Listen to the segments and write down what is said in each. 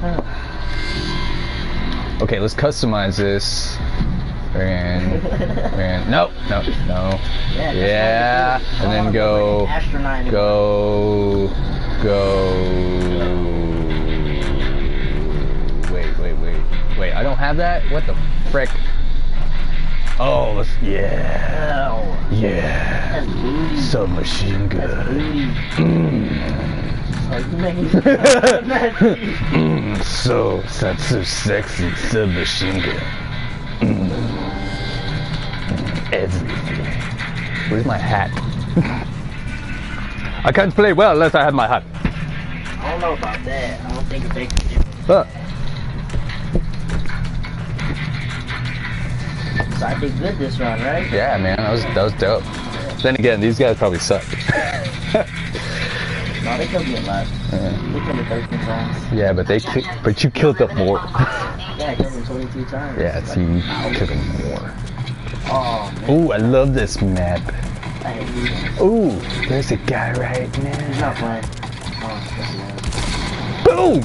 Okay, let's customize this. And, and no, no, no. Yeah, Yeah, and then go, don't wanna astronaut anymore. go, go. Wait, wait, wait, wait. I don't have that. What the frick? Oh, let's, yeah, yeah. Submachine gun. Booty. You making Mm, so that's so sexy submachine gun. Mm. Everything. Where's my hat? I can't play well unless I have my hat. I don't know about that. I don't think it makes a difference. Uh, So I did good this run, right? yeah, man, that was that was dope. Then again, these guys probably suck. No, they killed me a lot. They killed me 13 times. yeah, but they ki- but you killed them more. Yeah, I killed them 22 times. yeah, see, you killed them more. Oh. Ooh, I love this map. I hate these ones. Ooh, there's a guy right He's now. not playing. Oh, Boom!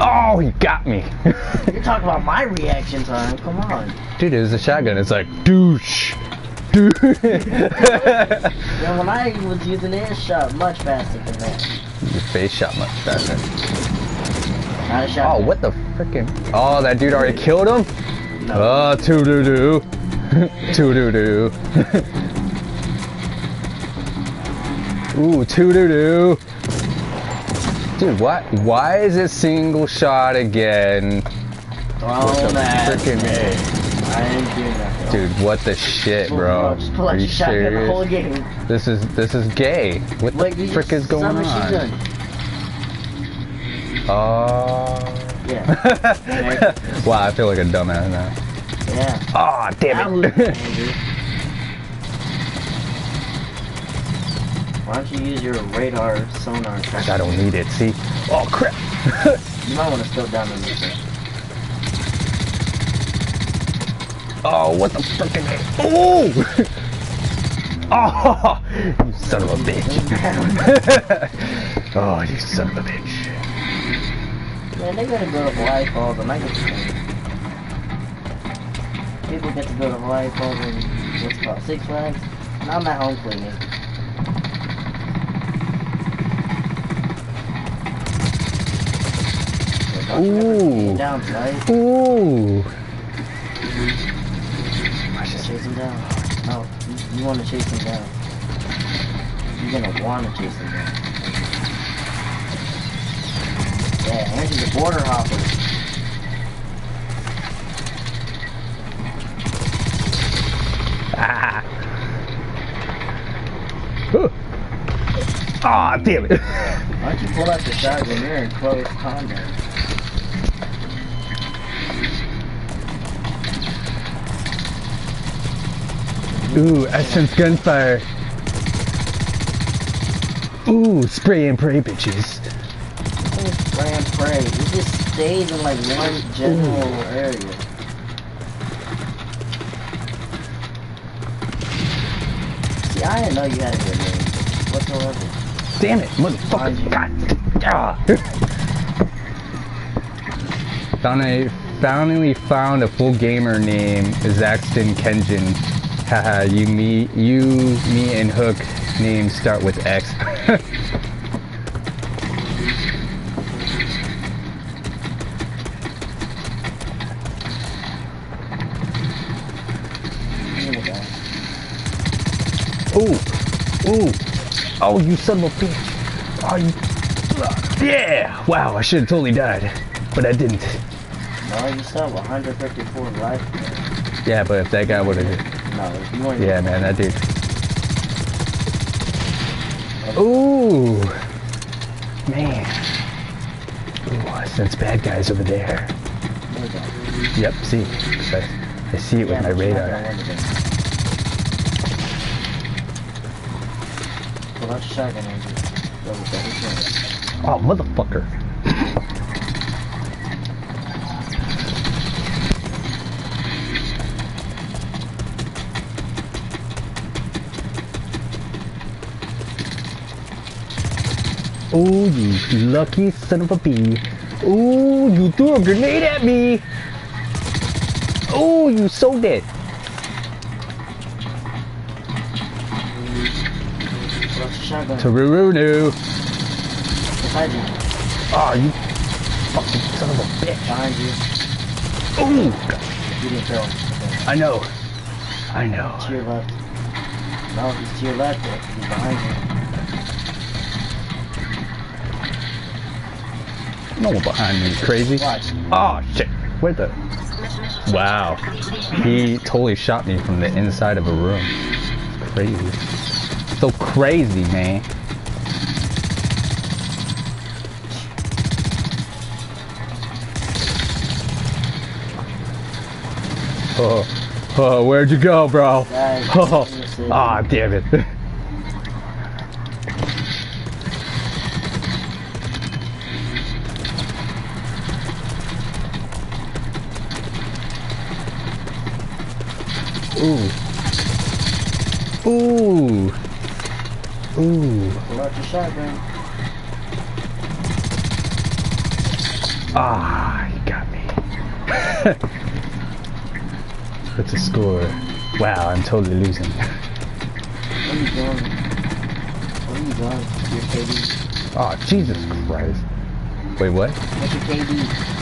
Oh, he got me. You're talking about my reaction time. Come on. Dude, it was a shotgun. It's like, douche. Dude. Yeah, when I was using it, it shot much faster than that. Your face shot much faster. Not a shot. Oh, what the frickin'? Oh, that dude already killed him? No. Oh, two doo doo. two doo doo. Ooh, two doo doo. Dude, what? Why is it single shot again? Thrown at frickin' me. I ain't doing that. Dude, what the shit, bro? Are you your shotgun the whole serious? This is this is gay. What Wait, the frick is going on? Oh. Yeah. wow, I feel like a dumbass now. Yeah. Oh, damn it. Why don't you use your radar sonar? I don't need it. See? Oh crap. You might want to slow down on this. one. Oh, what the frickin' heck? Oh! Oh, you son of a bitch. oh, you son of a bitch. Man, they gotta go to Hawaii Falls and I get. People get to go to Hawaii Falls and what's it called Six Flags. And I'm at home cleaning. Ooh. Down, right? Ooh. Chase him down. No, you, you want to chase him down. You're gonna want to chase him down. Yeah, and he's a border hopper. Ah. Ah, damn it. Why don't you pull out the shotgun? You're in close combat. Ooh, Essence gunfire. Ooh, spray and pray, bitches. Spray and pray. It just stays in like one general area. See, I didn't know you had a good name whatsoever. Damn it, motherfucker. God. Ah. Finally, finally found a full gamer name, Zaxton Kenjin. Haha, you, me, you, me, and Hook names start with X. Here we go. Ooh, ooh. Oh, you son of a bitch. Oh, you. Yeah! Wow, I should have totally died. But I didn't. No, you still have 154 life. Yeah, but if that guy would have. No, you want Yeah, man, that dude. Ooh. Man. Ooh, I sense bad guys over there. There you go. Yep, see, I, I see it with my but you're not radar. gonna win Oh, you lucky son of a bee. Oh, you threw a grenade at me. Oh, you so dead. Tarurunu. Beside you. Oh, ah, you fucking son of a bitch. Behind you. Oh, You didn't. Okay. I know. I know. To your left. No, he's to your left. He's behind you. No one behind me, crazy. Oh shit. Where the? Wow. He totally shot me from the inside of a room. Crazy. So crazy, man. Oh, oh, where'd you go, bro? Oh, ah, damn it. Ooh. Ooh. Ooh. Pull out your shotgun. Ah, you got me. What's the score? Wow, I'm totally losing. What are you doing? What are you doing? Your KD. Oh, Jesus Christ. Wait, what? What's your KD?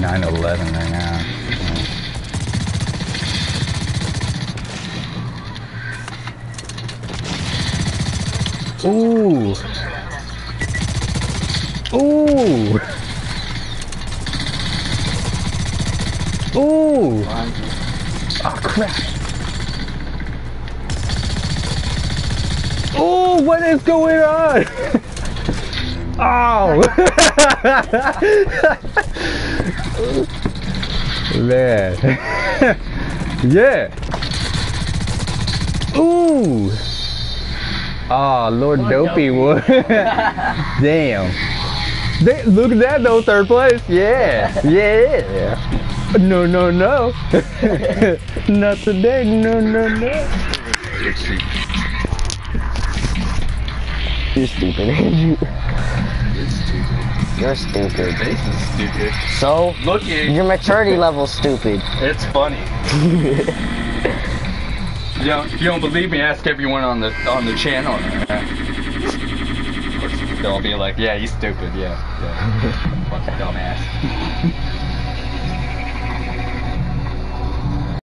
911 right now. Ooh. Ooh. Ooh. Oh, crap. Oh, what is going on? oh. Man. yeah. Ooh. Oh, Lord, Lord Dopey Dopey. would. Damn. They, look at that though, third place. Yeah. Yeah. No, no, no. Not today. No, no, no. You're stupid, Andrew. You're stupid. This is stupid. So, Look at your maturity level's stupid. It's funny. you, don't, you don't believe me? Ask everyone on the on the channel. They'll be like, "Yeah, he's stupid. Yeah, yeah. Fucking dumbass."